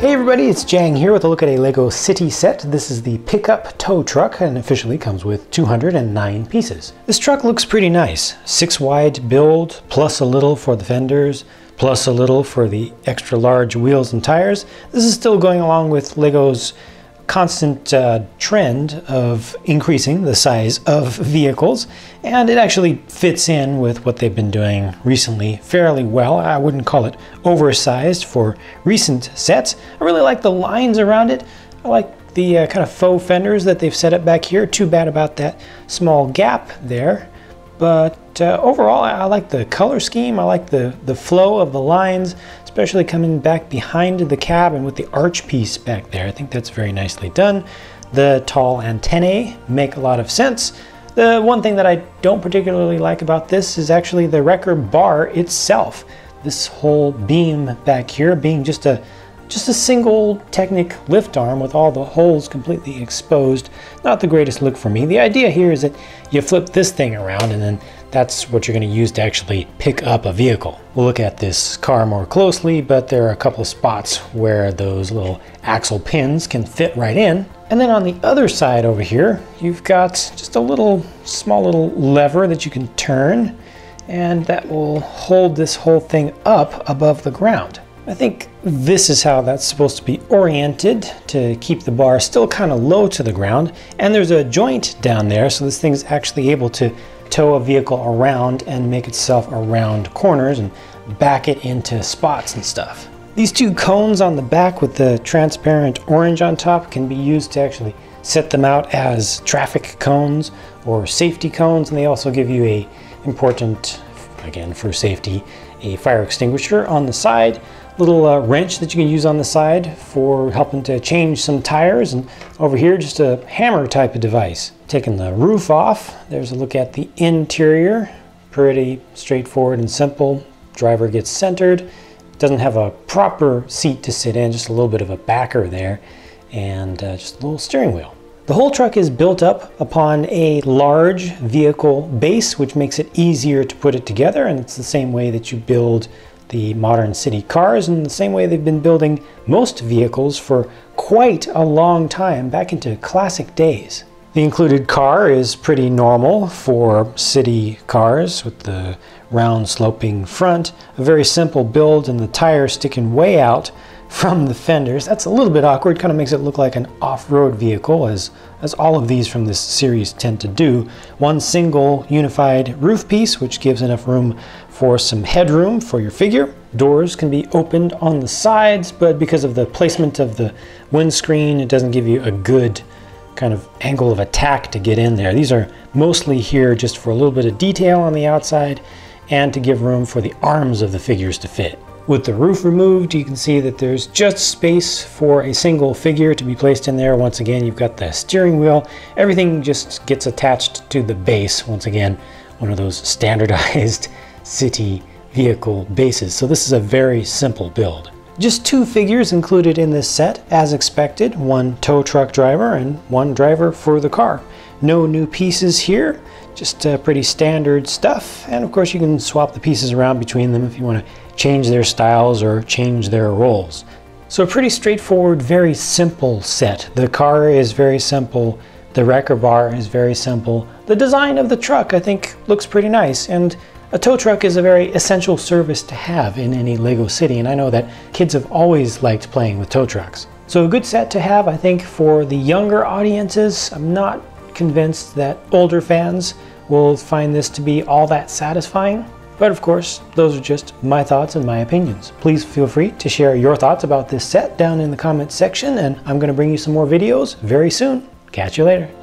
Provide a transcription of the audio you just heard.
Hey everybody, it's Jang here with a look at a LEGO City set. This is the pickup tow truck and officially comes with 209 pieces. This truck looks pretty nice. Six wide build, plus a little for the fenders, plus a little for the extra large wheels and tires. This is still going along with LEGO's constant uh, trend of increasing the size of vehicles, and it actually fits in with what they've been doing recently fairly well. I wouldn't call it oversized for recent sets. I really like the lines around it. I like the uh, kind of faux fenders that they've set up back here. Too bad about that small gap there. But uh, overall, I like the color scheme. I like the, the flow of the lines especially coming back behind the cab and with the arch piece back there. I think that's very nicely done. The tall antennae make a lot of sense. The one thing that I don't particularly like about this is actually the wrecker bar itself. This whole beam back here being just a just a single Technic lift arm with all the holes completely exposed. Not the greatest look for me. The idea here is that you flip this thing around and then that's what you're going to use to actually pick up a vehicle. We'll look at this car more closely, but there are a couple of spots where those little axle pins can fit right in. And then on the other side over here, you've got just a little small little lever that you can turn and that will hold this whole thing up above the ground. I think this is how that's supposed to be oriented to keep the bar still kind of low to the ground. And there's a joint down there, so this thing's actually able to tow a vehicle around and make itself around corners and back it into spots and stuff. These two cones on the back with the transparent orange on top can be used to actually set them out as traffic cones or safety cones and they also give you a important, again for safety, a fire extinguisher on the side little uh, wrench that you can use on the side for helping to change some tires and over here just a hammer type of device. Taking the roof off, there's a look at the interior. Pretty straightforward and simple. Driver gets centered. Doesn't have a proper seat to sit in, just a little bit of a backer there and uh, just a little steering wheel. The whole truck is built up upon a large vehicle base, which makes it easier to put it together. And it's the same way that you build the modern city cars and the same way they've been building most vehicles for quite a long time, back into classic days. The included car is pretty normal for city cars with the round sloping front, a very simple build and the tires sticking way out from the fenders. That's a little bit awkward, kind of makes it look like an off-road vehicle as, as all of these from this series tend to do. One single unified roof piece which gives enough room for some headroom for your figure. Doors can be opened on the sides but because of the placement of the windscreen it doesn't give you a good kind of angle of attack to get in there. These are mostly here just for a little bit of detail on the outside and to give room for the arms of the figures to fit. With the roof removed, you can see that there's just space for a single figure to be placed in there. Once again, you've got the steering wheel. Everything just gets attached to the base. Once again, one of those standardized city vehicle bases. So this is a very simple build. Just two figures included in this set, as expected, one tow truck driver and one driver for the car. No new pieces here, just uh, pretty standard stuff. And of course you can swap the pieces around between them if you want to change their styles or change their roles. So a pretty straightforward, very simple set. The car is very simple. The wrecker bar is very simple. The design of the truck, I think, looks pretty nice. And a tow truck is a very essential service to have in any LEGO city. And I know that kids have always liked playing with tow trucks. So a good set to have, I think, for the younger audiences. I'm not convinced that older fans will find this to be all that satisfying. But of course, those are just my thoughts and my opinions. Please feel free to share your thoughts about this set down in the comments section, and I'm going to bring you some more videos very soon. Catch you later.